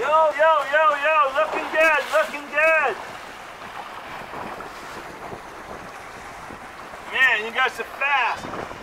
Yo, yo, yo, yo, looking good, looking good. Man, you guys are fast.